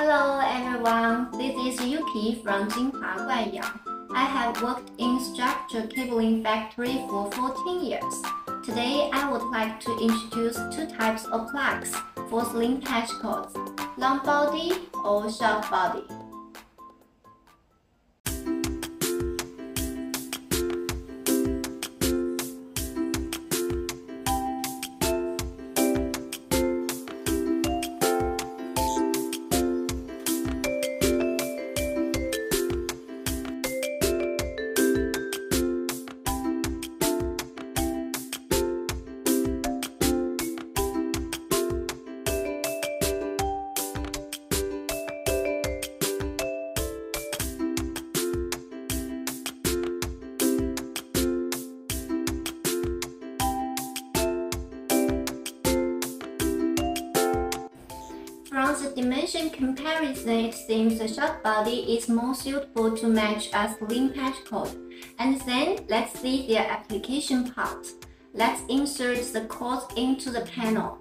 Hello everyone, this is Yuki from Jinhua Guanyang. I have worked in structure cabling factory for 14 years. Today I would like to introduce two types of plugs for slim patch cords, long body or short body. From the dimension comparison, it seems the short body is more suitable to match a slim patch cord. And then, let's see the application part. Let's insert the cord into the panel.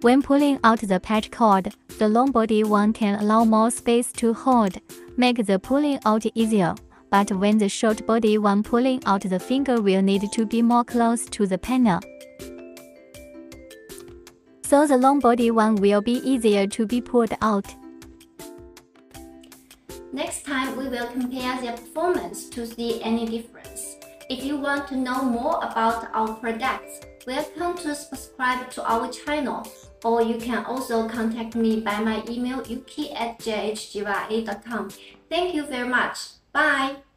When pulling out the patch cord, the long body one can allow more space to hold, make the pulling out easier. But when the short body one pulling out the finger will need to be more close to the panel. So the long body one will be easier to be pulled out. Next time, we will compare their performance to see any difference. If you want to know more about our products, welcome to subscribe to our channel or you can also contact me by my email yuki at jhgya.com. Thank you very much. Bye!